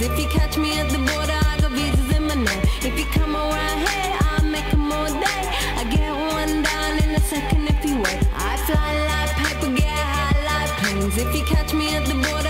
planes. If you catch me at the border, I got visas in my name. If you come around here, I'll make them all day. I get one down in a second if you wait. I fly like paper, get high like planes. If you catch me at the border,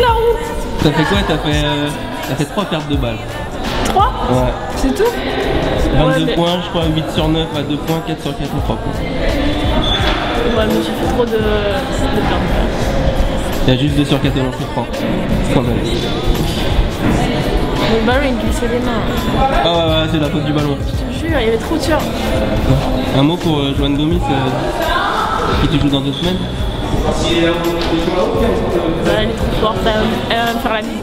La route T'as fait quoi? T'as fait, euh, t'as fait 3 pertes de balles. 3 Ouais. C'est tout? 22 mais- points, je crois 8 sur 9 à 2 points, 4 sur 4 à 3 points. Ouais, mais j'ai fait trop de. de pertes. Il y a juste 2 sur 4 à lancer franc. Scandale. Le ballon il glissait les mains. Ah ouais, ouais, c'est la faute du ballon. Je te jure, il y avait trop de tir. Un mot pour euh, Joanne Gomis euh, qui te joue dans 2 semaines? Nein, ich en lachen. Ähm, Freunde.